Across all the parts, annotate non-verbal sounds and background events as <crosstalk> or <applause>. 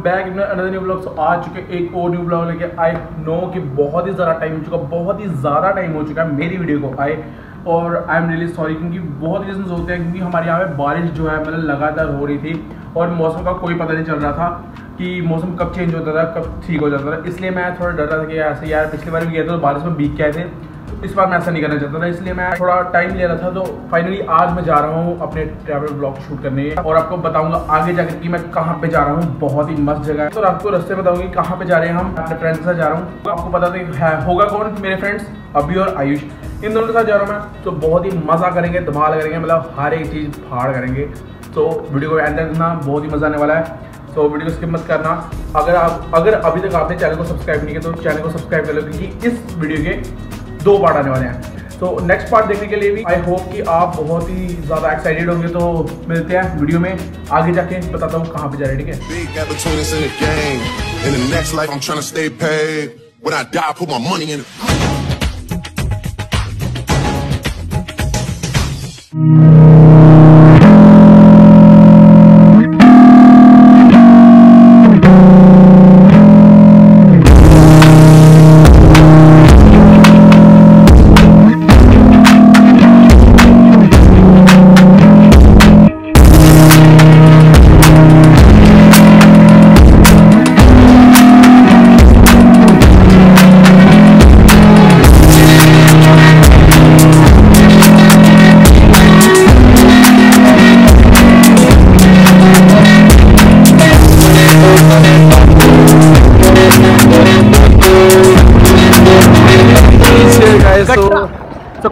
Back another new blog आ चुके एक और न्यू ब्लॉग लेके। आई नो कि बहुत ही ज़्यादा टाइम हो चुका, बहुत ही ज़्यादा टाइम हो चुका है मेरी वीडियो को। आए और आई एम रियली सॉरी क्योंकि बहुत रीजन होते हैं, क्योंकि हमारे यहाँ पे बारिश जो है मतलब लगातार हो रही थी, और मौसम का कोई पता नहीं चल रहा था कि मौसम कब चेंज होता था, कब ठीक हो जाता था। इसलिए मैं थोड़ा डर रहा था कि ऐसे यार, पिछली बार भी गया था तो बारिश में बीत के आए थे। इस बार मैं ऐसा नहीं करना चाहता था, इसलिए मैं थोड़ा टाइम ले रहा था तो फाइनली आज मैं जा रहा हूँ अपने ट्रैवल ब्लॉग शूट करने। और आपको बताऊँगा आगे जाकर कि मैं कहाँ पे जा रहा हूँ, बहुत ही मस्त जगह है। तो आपको रास्ते बताऊँगी कहाँ पे जा रहे हैं हम, अपने फ्रेंड्स के साथ जा रहा हूँ। तो आपको पता था होगा कौन? मेरे फ्रेंड्स अभी और आयुष। इन दोनों के साथ जा रहा हूँ मैं तो बहुत ही मज़ा करेंगे, धमाल करेंगे मतलब हर एक चीज़ फाड़ करेंगे। तो वीडियो को एंड करना बहुत ही मज़ा आने वाला है। तो वीडियो स्किप मत करना। अगर आप, अगर अभी तक आपने चैनल को सब्सक्राइब नहीं किया तो चैनल को सब्सक्राइब कर लो, क्योंकि इस वीडियो के दो पार्ट आने वाले हैं। तो नेक्स्ट पार्ट देखने के लिए भी आई होप कि आप बहुत ही ज़्यादा एक्साइटेड होंगे तो मिलते हैं वीडियो में। आगे जाके बताता हूँ कहाँ पे जा रहे हैं, ठीक है?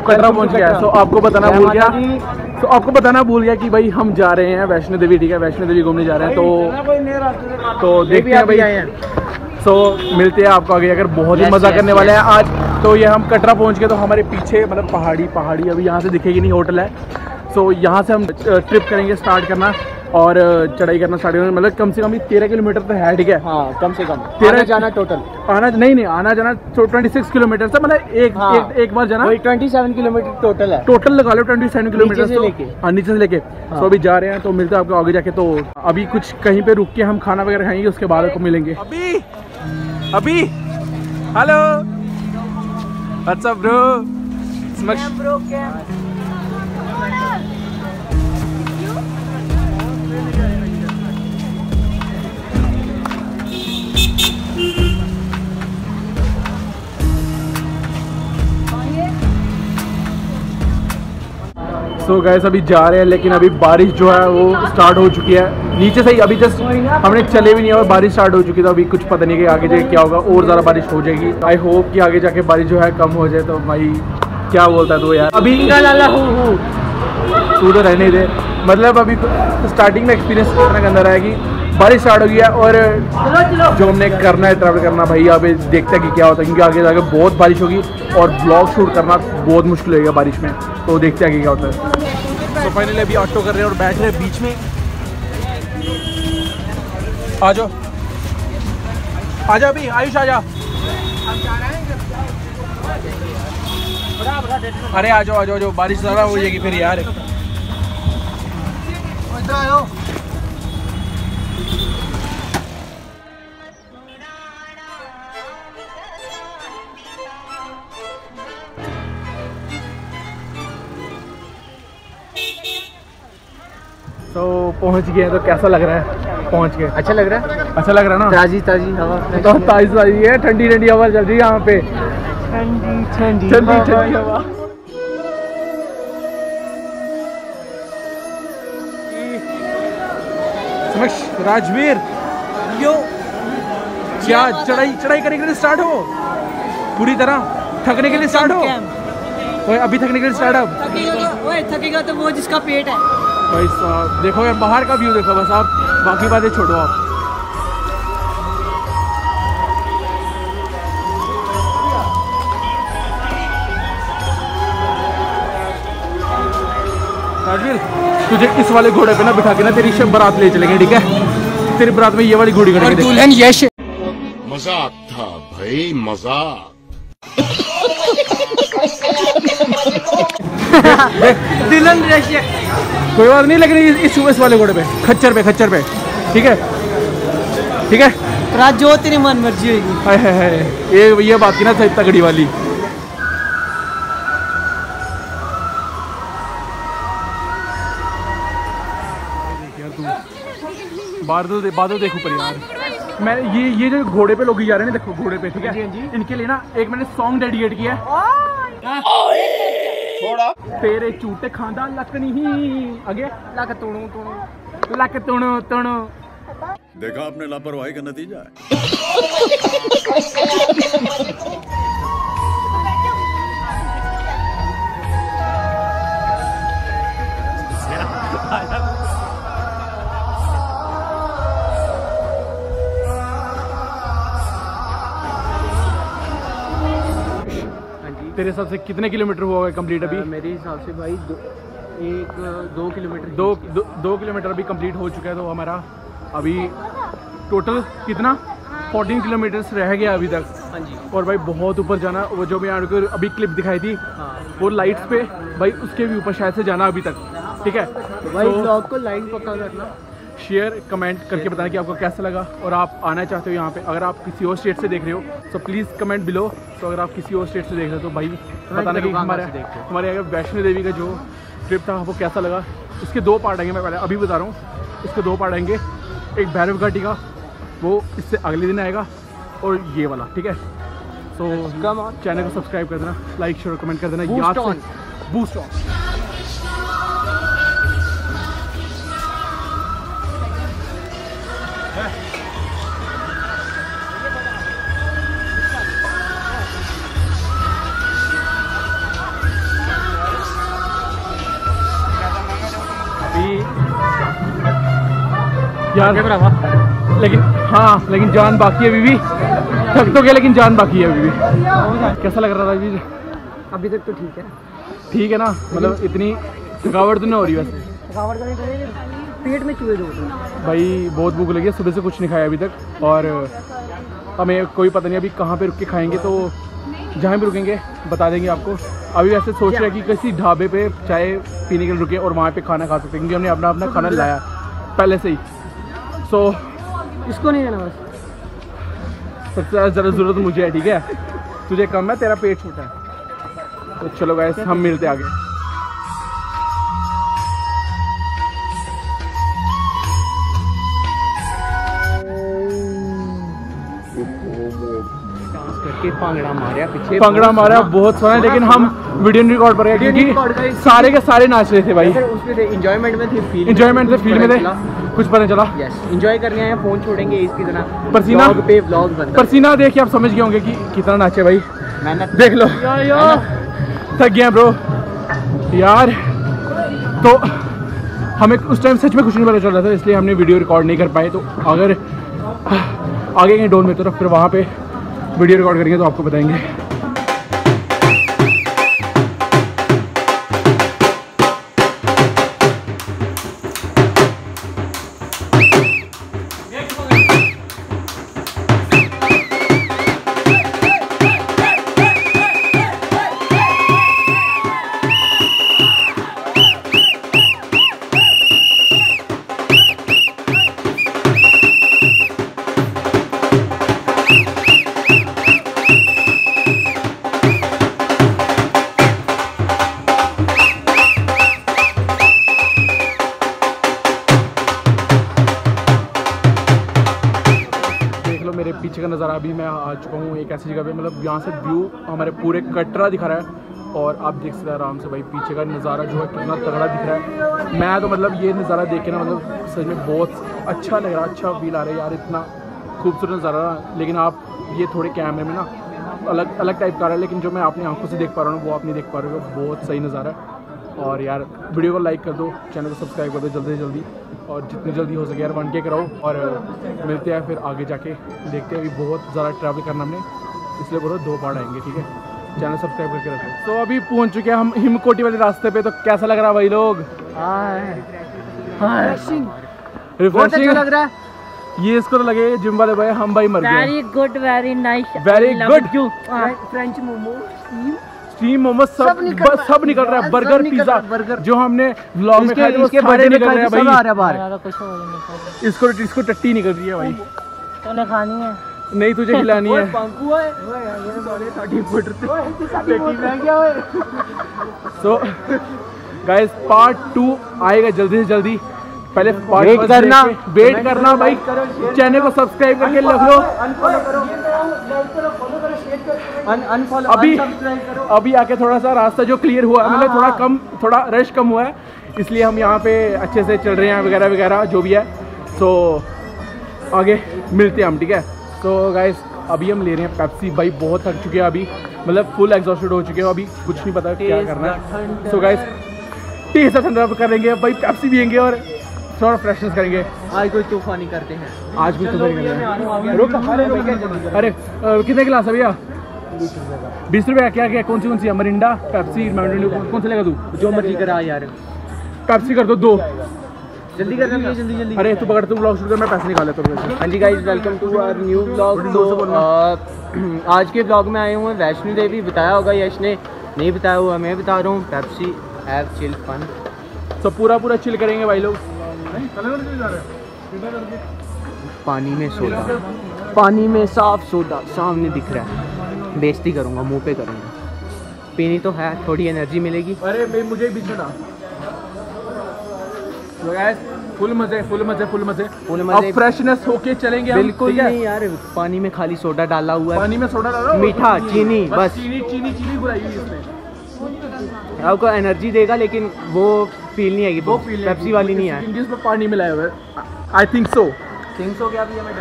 कटरा पहुँच गया। तो आपको बताना भूल गया। तो आपको बताना भूल गया कि भाई हम जा रहे हैं वैष्णो देवी ठीक है? वैष्णो देवी घूमने जा रहे हैं। तो तो देखते हैं भाई। आए हैं। तो मिलते हैं आपको आगे अगर बहुत ही मज़ा करने वाले हैं आज। तो ये हम कटरा पहुँच गए तो हमारे पीछे मतलब पहाड़ी पहाड़ी अभी यहाँ से दिखेगी नहीं होटल है। तो यहाँ से हम ट्रिप करेंगे स्टार्ट करना। और चढ़ाई करना स्टार्ट करना मतलब कम से कम तेरह किलोमीटर तो है ठीक है? हाँ कम से कम। तेरह जाना टोटल आना नहीं नहीं आना जाना ट्वेंटी सिक्स किलोमीटर से मतलब एक, हाँ, एक एक बार जाना। ट्वेंटी सेवन किलोमीटर टोटल है। टोटल लगा लो ट्वेंटी सेवन किलोमीटर से लेके। हाँ नीचे से लेके। हाँ। तो अभी जा रहे हैं तो मिलते हैं आपको आगे जाके तो अभी कुछ कहीं पे रुक के हम खाना वगैरह खाएँगे उसके बाद आपको मिलेंगे। अभी अभी। Hello what's up bro so guys अभी जा रहे हैं लेकिन अभी बारिश जो है वो स्टार्ट हो चुकी है। नीचे से ही अभी जस्ट हमने चले भी नहीं और बारिश स्टार्ट हो चुकी है तो अभी कुछ पता नहीं कि आगे जाके क्या होगा और ज़्यादा बारिश हो जाएगी। आई होप कि आगे जाके बारिश जो है कम हो जाए तो भाई क्या बोलता है तो यार? अभी तू तो रहने दे। मतलब अभी स्टार्टिंग में एक्सपीरियंस इतना गंदा रहेगी है कि बारिश स्टार्ट हो गया और जो हमने करना है ट्रैवल करना भाई अभी देखते हैं कि क्या होता है क्योंकि आगे जाके बहुत बारिश होगी और ब्लॉग शूट करना बहुत मुश्किल होगा बारिश में तो देखते हैं कि क्या होता है। तो फाइनली अभी ऑटो कर रहे हैं और बैठ रहे हैं बीच में। आ जाओ। आ जाओ अभी आयुष आ जा। अरे आ जाओ आ जाओ बारिश ज़्यादा हो जाएगी फिर यार। पहुँच गए तो कैसा लग रहा है पहुँच गए अच्छा लग रहा है? अच्छा लग रहा है ना? ताजी ताजी हवा। तो ताजी ताजी है ठंडी ठंडी हवा चल रही है यहाँ पे। ठंडी ठंडी ठंडी ठंडी हवा। राजवीर यो क्या चढ़ाई चढ़ाई करने के लिए स्टार्ट हो? पूरी तरह थकने के लिए स्टार्ट हो? ओए अभी थकने के लिए स्टार्ट अब। थकेगा तो वो जिसका पेट है। भाई साहब देखो यार बाहर का व्यू देखो बस आप बाकी बातें छोड़ो आप। तुझे इस वाले घोड़े पे ना बिठा के ना तेरी शब बारात ले चलेंगे ठीक है? तेरी बारात में ये वाली घोड़ी करेंगे दुल्हन यश मज़ाक था भाई मज़ाक। दुल्हन कोई बात नहीं लेकिन इस इस वाले घोड़े पे खच्चर पे खच्चर पे ठीक है? ठीक है? रात जो तेरी मन मर्ज़ी होगी हाय हाय हाय ये ये बात की ना सही तगड़ी वाली। बादल दे बादल देखो पर यार। मैं ये ये जो घोड़े पे लोग जा रहे हैं ना देखो घोड़े पे ठीक है? इनके लिए ना एक मैंने सॉन्ग डेडिकेट किया है। थोड़ा तेरे झूठे खांदा लक नहीं आगे लक तुणो तुणो लक तुणो तुणो देखा आपने लापरवाही का नतीजा है। तेरे हिसाब से कितने किलोमीटर हुआ है कंप्लीट अभी? मेरे हिसाब से भाई दो एक दो किलोमीटर दो दो, दो किलोमीटर अभी कंप्लीट हो चुका है तो हमारा अभी टोटल कितना? 14 किलोमीटर्स रह गया अभी तक। हाँ जी। और भाई बहुत ऊपर जाना वो जो मैं आपको अभी क्लिप दिखाई थी हाँ। वो लाइट्स पे भाई उसके भी ऊपर शायद से जाना अभी तक ठीक है? तो भाई ब्लॉग को लाइक पक्का करना। शेयर कमेंट करके बताना कि आपको कैसा लगा और आप आना चाहते हो यहाँ पे। अगर आप किसी और स्टेट से देख रहे हो तो प्लीज़ कमेंट बिलो तो अगर आप किसी और स्टेट से देख रहे हो तो भाई बताना कि हमारे? हमारे अगर वैष्णो देवी का जो ट्रिप था आपको कैसा लगा? इसके दो पार्ट आएँगे मैं पहले अभी बता रहा हूँ। इसके दो पार्ट आएँगे। एक भैरव घाटी का वो इससे अगले दिन आएगा और ये वाला ठीक है? सो चैनल को सब्सक्राइब कर देना लाइक शेयर कमेंट कर देना बूस्ट ऑन यार लेकिन हाँ लेकिन जान बाकी है अभी भी। थक तो गया लेकिन जान बाकी है अभी भी। कैसा लग रहा था अभी? अभी तक तो ठीक है। ठीक है ना? मतलब इतनी थकावट तो नहीं हो रही वैसे? थकावट पेट में चूहे भाई बहुत भूख लगी है सुबह से कुछ नहीं खाया अभी तक। और हमें कोई पता नहीं अभी कहाँ पे रुक के खाएँगे तो जहाँ भी रुकेंगे बता देंगे आपको। अभी वैसे सोच रहे हैं कि किसी ढाबे पे चाय पीने के लिए रुके और वहाँ पे खाना खा सकते हैं क्योंकि हमने अपना अपना खाना लाया। पहले से ही। सो so, इसको नहीं देना बस। सबसे ज़्यादा ज़रा ज़रूरत मुझे है ठीक है? तुझे कम है तेरा पेट छोटा है। तो चलो गाइस हम मिलते आगे। करके पांगड़ा मारिया पीछे पंगड़ा मारा बहुत सोना है, लेकिन हम वीडियो नहीं रिकॉर्ड पर क्योंकि सारे के सारे नाच रहे थे भाई। इंजॉयमेंट में थे फील इंजॉयमेंट से फील में थे। कुछ पता चला। यस इंजॉय करने आए फ़ोन छोड़ेंगे इसकी तरह। Vlog पे व्लॉग बनता पसीना देख के आप समझ गए होंगे कि कितना नाचे भाई। मेहनत। देख लो। थक गया ब्रो यार तो हमें उस टाइम सच में कुछ नहीं पता चल रहा था इसलिए हमने वीडियो रिकॉर्ड नहीं कर पाए। तो अगर आगे कहीं डोन में तरफ़ फिर वहाँ पे वीडियो रिकॉर्ड करेंगे तो आपको बताएँगे। पीछे का नज़ारा अभी मैं आ चुका हूँ, एक ऐसी जगह पे। मतलब यहाँ से व्यू हमारे पूरे कटरा दिखा रहा है और आप देख सकते हैं आराम से भाई, पीछे का नज़ारा जो है कितना तगड़ा दिख रहा है। मैं तो मतलब ये नज़ारा देख के ना मतलब सच में बहुत अच्छा लग रहा अच्छा फील आ रहा है यार, इतना खूबसूरत नज़ारा। लेकिन आप ये थोड़े कैमरे में ना, अलग अलग टाइप का रहा है, लेकिन जो मैं अपनी आँखों से देख पा रहा हूँ, वो आप नहीं देख पा रहे हो। बहुत सही नज़ारा है। और यार वीडियो को लाइक कर दो चैनल को सब्सक्राइब कर दो जल्दी से जल्दी। और जितनी जल्दी हो सके यार वन के कराओ। और मिलते हैं फिर आगे जाके। देखते हैं अभी बहुत ज़्यादा ट्रैवल करना हमने। इसलिए बोलो दो पार्ट आएँगे ठीक है? चैनल सब्सक्राइब करके रखो। तो अभी पहुँच चुके हैं हम हिमकोटी वाले रास्ते पे। तो कैसा लग रहा है भाई लोग? अच्छा लग रहा है। ये इसको तो लगे जिम वाले भाई हम भाई मर गए। Good, very nice. Very I loved french momo steam momos सब सब निकल बस सब निकल रहा है। Burger pizza. जो हमने व्लॉग में थे इसके सारे में निकल रहे हैं भाई। इसको इसको टट्टी निकल रही है भाई। तूने खानी है। नहीं तुझे खिलानी है। सो गाइस पार्ट टू आएगा जल्दी से जल्दी। पहले पार्ट Wait करना। वेट करना भाई। चैनल को सब्सक्राइब करके रख लो। अनफॉलो करो अभी अभी आके थोड़ा सा रास्ता जो क्लियर हुआ है मतलब थोड़ा कम थोड़ा रश कम हुआ है इसलिए हम यहाँ पे अच्छे से चल रहे हैं वगैरह वगैरह जो भी है सो आगे मिलते हैं हम ठीक है तो गाइस अभी हम ले रहे हैं पेप्सी भाई बहुत थक चुके हैं अभी मतलब फुल एग्जॉस्टेड हो चुके हैं अभी कुछ नहीं पता क्या करना है सो गाइस टेस्ट ठंडा करेंगे भाई पेप्सी पियेंगे और थोड़ा फ्रेशनेस करेंगे आज कोई तूफानी करते हैं आज भी तो करेंगे रुक अरे कितने गिलास है भैया बीस रुपये क्या क्या कौन सी कौन सी है? मरिंडा पेप्सी कौन सा लेगा तू? जो मर्ज़ी करा यार। पेप्सी कर दो दो। जल्दी कर भैया जल्दी जल्दी। अरे तू पकड़ तू ब्लॉग शुरू कर मैं पैसे निकाल लेता हूँ। हाँ जी guys welcome to our new blog तो <clears throat> आज के ब्लॉग में आए हुए हैं वैष्णो देवी। बताया होगा यश ने। नहीं बताया हुआ मैं बता रहा हूँ पेप्सी हैव चिल फन तो पूरा पूरा चिल करेंगे भाई लोग। पानी में सोडा। पानी में साफ़ सोडा सामने दिख रहा है। बेइज्जती करूँगा मुँह पे करूँगा। पीनी तो है थोड़ी एनर्जी मिलेगी। अरे भाई मुझे बीच में ना तो guys, फुल मज़े फुल मज़े फुल मज़े। फुल अब मज़े। फ्रेशनेस होके चलेंगे बिल्कुल नहीं यार पानी में खाली सोडा डाला हुआ है। पानी में सोडा डालो मीठा, चीनी, बस। चीनी चीनी चीनी हुई इसमें। आपको एनर्जी देगा लेकिन वो फील नहीं आएगी। वो feel पेप्सी वाली नहीं है। इसमें पानी मिलाया हुआ है। I think so think so क्या भी हमें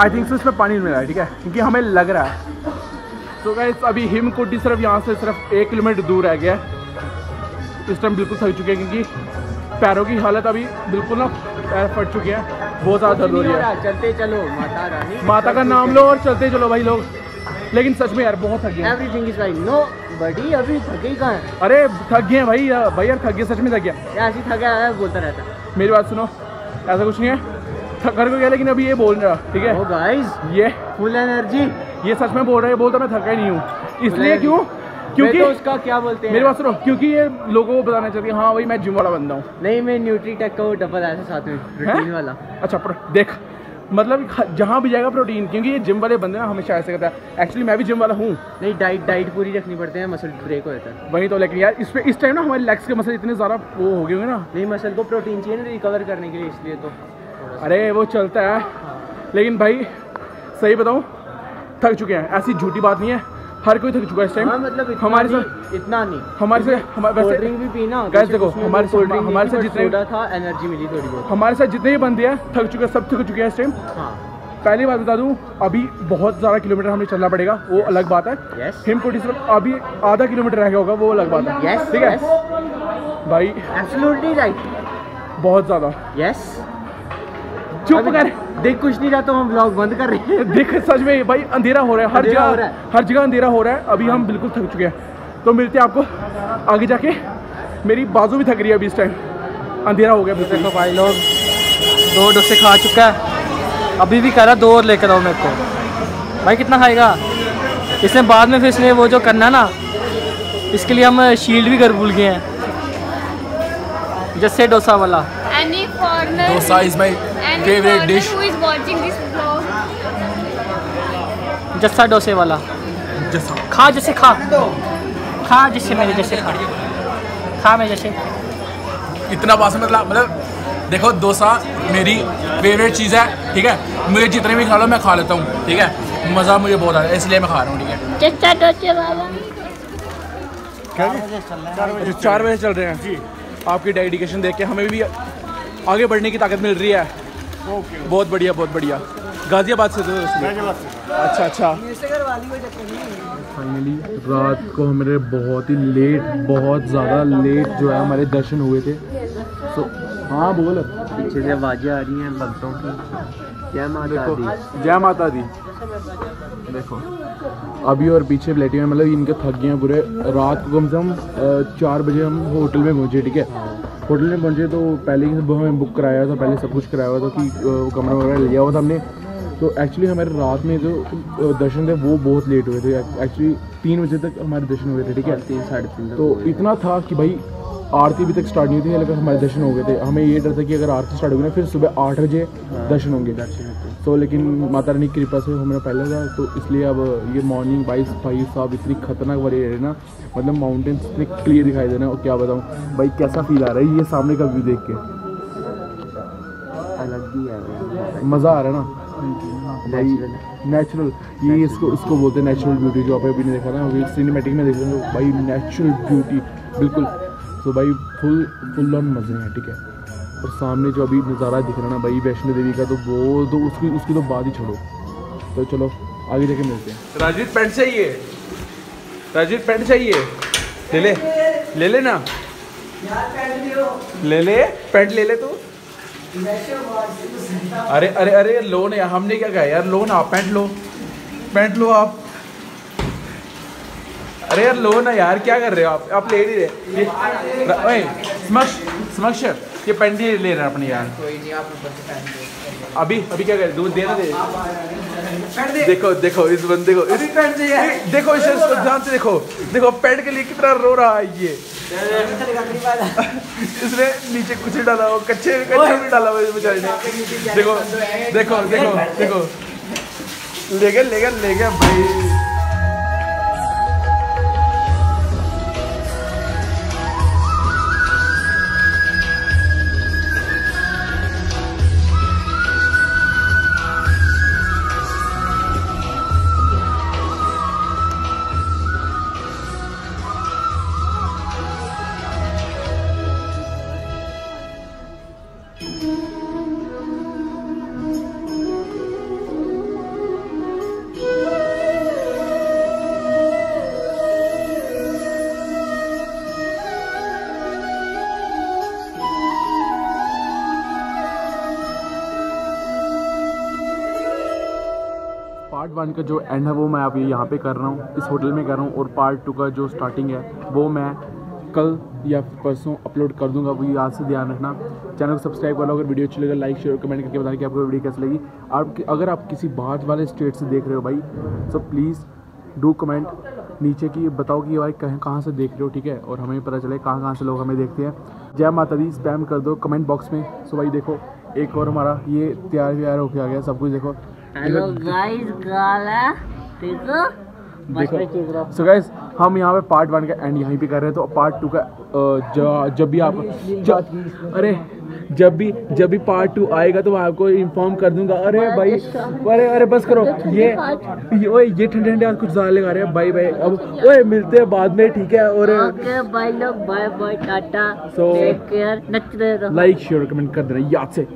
आई थिंक सो इसमें पानी मिला है ठीक है? क्योंकि हमें लग रहा है। तो गाइस अभी हिमकुटी सिर्फ़ यहाँ से सिर्फ़ एक किलोमीटर दूर रह गया है। इस टाइम बिल्कुल थक चुके हैं क्योंकि पैरों की हालत अभी बिल्कुल ना पैर फट चुके हैं। बहुत ज़्यादा दर्द हो रही है। चलते चलो माता रानी। माता का नाम लो और चलते चलो भाई लोग। लेकिन सच में यार बहुत थक गए everything is fine no buddy अभी थके कहाँ है? अरे थक गए भाई भाई यार थक गए सच में थक गया। ऐसी थका बोलता रहता। मेरी बात सुनो ऐसा कुछ नहीं है। थक कर को गया लेकिन अभी ये बोल रहा ठीक है? गाइस ये फुल एनर्जी ये सच में बोल रहा है बोलता मैं थका ही नहीं हूँ। इसलिए क्यों? क्योंकि क्योंकि उसका क्या बोलते हैं? मेरी बात सुनो क्योंकि ये लोगों को बताना चाहती है हाँ भाई मैं जिम वाला बंदा हूँ। नहीं मैं न्यूट्री टेक का वो डबल आया था साथ में रूटीन वाला। अच्छा पर देख मतलब जहाँ भी जाएगा प्रोटीन क्योंकि ये जिम वाले बंदे ना हमेशा ऐसे करता है एक्चुअली मैं भी जिम वाला हूँ। नहीं डाइट डाइट पूरी रखनी पड़ती है मसल ब्रेक हो जाता है। वही तो लेकिन यार इस पे इस टाइम ना हमारे लेग्स के मसल इतने ज़्यादा वो हो गए होंगे ना। नहीं मसल को प्रोटीन चाहिए ना रिकवर करने के लिए इसलिए तो। अरे वो चलता है। लेकिन भाई सही बताऊँ थक चुके हैं। ऐसी झूठी बात नहीं है। हर कोई थक चुका है इस टाइम हाँ मतलब हमारे साथ इतना नहीं। हमारे से हमारे वैसे ड्रिंक भी पीना Guys, देखो, हमारे से- हमारे से जितने- था एनर्जी मिली थोड़ी बहुत। हमारे साथ जितने भी बंदे हैं थक चुके हैं सब थक चुके हैं इस टाइम हाँ। पहली बात बता दूँ अभी बहुत ज़्यादा किलोमीटर हमें चलना पड़ेगा वो अलग बात है। यस हिमकोटी सिर्फ़ अभी आधा किलोमीटर रह गया होगा वो अलग बात है। यस ठीक है? yes. भाई। एब्सोल्युटली राइट बहुत ज़्यादा। यस चुप कर। देख कुछ नहीं रहा तो हम ब्लॉग बंद कर रहे हैं। <laughs> देख सच में भाई अंधेरा हो रहा है हर जगह हर जगह अंधेरा हो रहा है। अभी हम बिल्कुल थक चुके हैं। तो मिलते हैं आपको आगे जाके। मेरी बाजू भी थक रही है अभी इस टाइम अंधेरा हो गया बिल्कुल। देखो भाई लोग दो डोसे खा चुका है। अभी भी कह रहा दो और लेकर आओ मेरे को। भाई कितना खाएगा? इसने बाद में फिर इसने वो जो करना है ना इसके लिए हम शील्ड भी घर भूल गए हैं। जैसे डोसा वाला। Any foreigner? Dosa this vlog? Jassa डोसे वाला। खा जैसे खा। खा जैसे मेरे जैसे खा। खा मेरे जैसे। इतना पास मतलब मतलब देखो डोसा मेरी फेवरेट चीज़ है ठीक है? मुझे जितने भी खा लो मैं खा लेता हूँ ठीक है? मज़ा मुझे बहुत आ रहा है इसलिए मैं खा रहा हूँ ठीक है? डोसे वाला। चार बजे चल रहे हैं। जी। आपकी डेडिकेशन देख के हमें भी आगे बढ़ने की ताकत मिल रही है। बहुत बढ़िया बहुत बढ़िया। गाजियाबाद से थे अच्छा अच्छा। फाइनली रात को हमारे बहुत ही लेट बहुत ज़्यादा लेट जो है हमारे दर्शन हुए थे। सो हाँ बोल। पीछे से आवाज़ें आ रही हैं भक्तों की। जय माता दी। जय माता दी। देखो अभी और पीछे लेटे हैं मतलब इनके थक गए हैं पूरे। रात को कम से कम चार बजे हम होटल में पहुँचे ठीक है? होटल में पहुँचे तो पहले ही हमें बुक कराया था पहले सब कुछ कराया हुआ था कि वो कमरा वगैरह लिया हुआ था हमने। तो एक्चुअली हमारे रात में जो दर्शन थे वो बहुत लेट हुए थे। एक्चुअली तीन बजे तक हमारे दर्शन हुए थे ठीक है? तीन साढ़े तीन तो इतना था कि भाई आरती अभी तक स्टार्ट नहीं हुई थी लेकिन हमारे दर्शन हो गए थे। हमें ये डर था कि अगर आरती स्टार्ट होगी ना फिर सुबह आठ बजे दर्शन होंगे। सो लेकिन माता रानी की कृपा से हमें पहले था तो इसलिए अब ये मॉर्निंग बाईस भाई साहब इतनी खतरनाक वाली है ना मतलब माउंटेन्स इतने क्लियर दिखाई दे रहे हैं और क्या बताऊँ? भाई कैसा फील आ रहा है ये सामने का व्यू देख के। अलग ही है मज़ा आ रहा है ना? नेचुरल ये इसको इसको बोलते हैं नेचुरल ब्यूटी जो आप अभी ने देखा ना अभी सिनेमेटिक में देख रहे हो भाई नेचुरल ब्यूटी बिल्कुल। तो भाई फुल फुल ऑन मज़े हैं ठीक है? और सामने जो अभी नज़ारा दिख रहा ना भाई, वैष्णो देवी का तो वो तो उसकी उसकी तो बात ही छोड़ो। तो चलो, आगे जाके मिलते हैं। राजवीर पेंट चाहिए। राजवीर पेंट चाहिए। ले ले। ले ले ना ले ले। पेंट ले ले तू। अरे अरे अरे, लोन है, हमने क्या कहा यार? लोन आप, पैंट लो। पैंट लो आप। अरे यार, लोन है यार, क्या कर रहे हो आप? आप ले नहीं रहे। स्मक्ष स्मक्ष। ये पैंट ही ले रहे हैं अपनी यार। अभी अभी क्या कर? दूध देना दे। देखो देखो इस बंदे को इस देखो इसे ध्यान से देखो। देखो पैंट के लिए कितना रो रहा है ये। इसने <laughs> नीचे कुछ डाला वो कच्चे कच्चे में डाला हुआ बेचारे ने। देखो देखो देखो <laughs> देखो। ले गए ले गए ले गए भाई। वन का जो एंड है वो मैं अभी यहाँ पे कर रहा हूँ, इस होटल में कर रहा हूँ और पार्ट टू का जो स्टार्टिंग है, वो मैं कल या परसों अपलोड कर दूँगा, वो आज से ध्यान रखना। चैनल को सब्सक्राइब कर लो, अगर वीडियो अच्छी लगे लाइक शेयर कमेंट करके बताना कि आपको वीडियो कैसी लगी। आप अगर आप किसी बाहर वाले स्टेट से देख रहे हो भाई तो प्लीज़ डू कमेंट नीचे की बताओ कि भाई कहीं, कहाँ से देख रहे हो, ठीक है? और हमें पता चले कहाँ कहाँ से लोग हमें देखते हैं। जय माता दी स्पैम कर दो कमेंट बॉक्स में। सो भाई देखो, एक और हमारा ये तैयार व्यार होके आ गया, सब कुछ देखो। हेलो गाइस गाला देखो देखो। सो गाइस हम यहाँ पे पार्ट वन का एंड यहीं पे कर रहे हैं तो पार्ट टू का जब भी आप अरे जब भी जब भी पार्ट टू आएगा तो मैं आपको इन्फॉर्म कर दूँगा। अरे भाई अरे अरे बस करो। ये ये ओए ये ठंडे ठंडे कुछ ज़्यादा लगा रहे हैं। भाई भाई अब ओए मिलते हैं बाद में ठीक है? और लोग bye bye tata like share comment कर देना याद से।